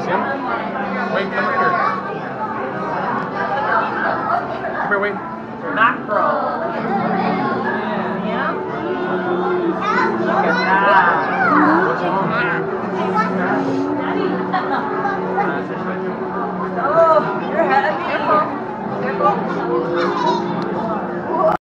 Wait, come up here. Come here, wait. Macro.